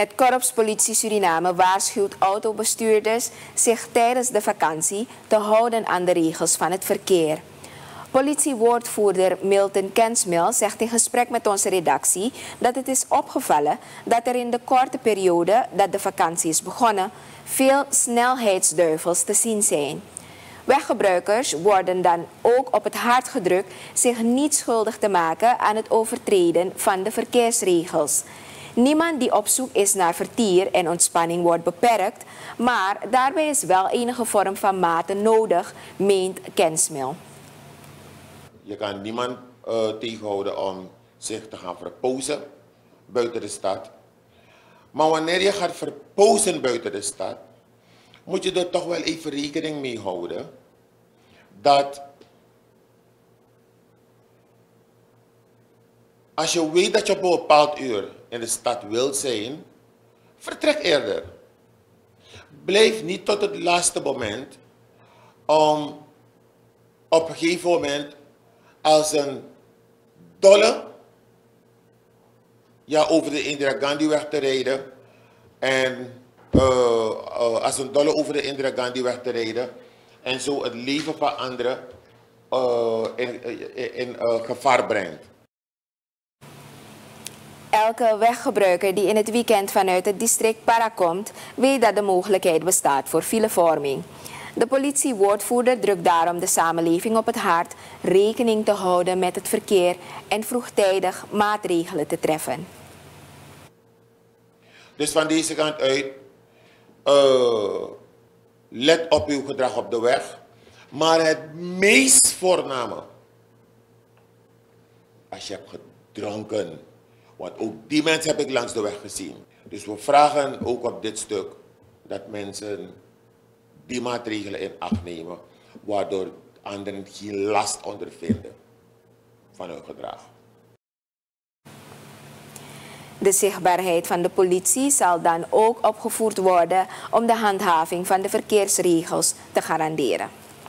Het Korps Politie Suriname waarschuwt autobestuurders zich tijdens de vakantie te houden aan de regels van het verkeer. Politiewoordvoerder Milton Kensmil zegt in gesprek met onze redactie dat het is opgevallen dat er in de korte periode dat de vakantie is begonnen veel snelheidsduivels te zien zijn. Weggebruikers worden dan ook op het hart gedrukt zich niet schuldig te maken aan het overtreden van de verkeersregels. Niemand die op zoek is naar vertier en ontspanning wordt beperkt, maar daarbij is wel enige vorm van mate nodig, meent Kensmil. Je kan niemand uh, tegenhouden om zich te gaan verpozen buiten de stad. Maar wanneer je gaat verpozen buiten de stad, moet je er toch wel even rekening mee houden dat als je weet dat je op een bepaald uur in de stad wilt zijn, vertrek eerder. Blijf niet tot het laatste moment om op een gegeven moment als een dolle ja, over de Indira Gandhi weg te rijden. En uh, uh, als een dolle over de Indira Gandhi weg te rijden. En zo het leven van anderen uh, in, in gevaar brengt. Elke weggebruiker die in het weekend vanuit het district Para komt, weet dat de mogelijkheid bestaat voor filevorming. De politiewoordvoerder drukt daarom de samenleving op het hart rekening te houden met het verkeer en vroegtijdig maatregelen te treffen. Dus van deze kant uit, uh, let op uw gedrag op de weg. Maar het meest voorname, als je hebt gedronken, want ook die mensen heb ik langs de weg gezien. Dus we vragen ook op dit stuk dat mensen die maatregelen in acht nemen, waardoor anderen geen last ondervinden van hun gedrag. De zichtbaarheid van de politie zal dan ook opgevoerd worden om de handhaving van de verkeersregels te garanderen.